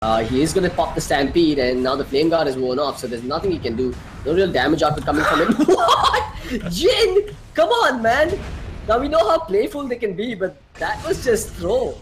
Uh, he is gonna pop the Stampede, and now the Flame Guard is worn off, so there's nothing he can do. No real damage output coming from him. what? Jin! Come on, man! Now we know how playful they can be, but that was just throw.